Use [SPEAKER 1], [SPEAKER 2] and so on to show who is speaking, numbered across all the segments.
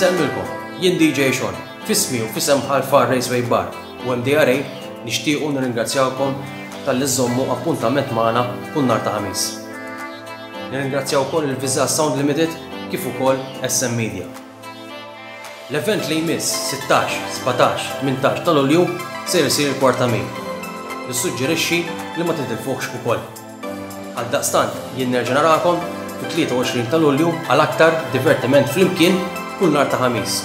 [SPEAKER 1] Insemmilkom, jien DJ Sean, fismi u fisem ħalfa Raceway Bar u MDRA nixtiequ nirringrazzjawkom tal-li żommu appuntament magħna kull nar ta' ħamis. Nirringrazzjaw ukoll il-Visa Sound Limited kif ukoll SM Media. L-event li jmiss, 16, 17, 18 ta' Lulju, ser isir il-Kwartamin. Nissuġġerixxi li ma titilfuhx ukoll. Għaldaqstant, jien nerġa' narakom fit-23 ta' Lulju għal aktar divertiment flimkien kull nhar ta' Ħamis.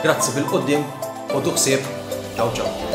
[SPEAKER 1] Grazzi
[SPEAKER 2] bil-quddiem, ħudu ħsieb, ċaw ċaw.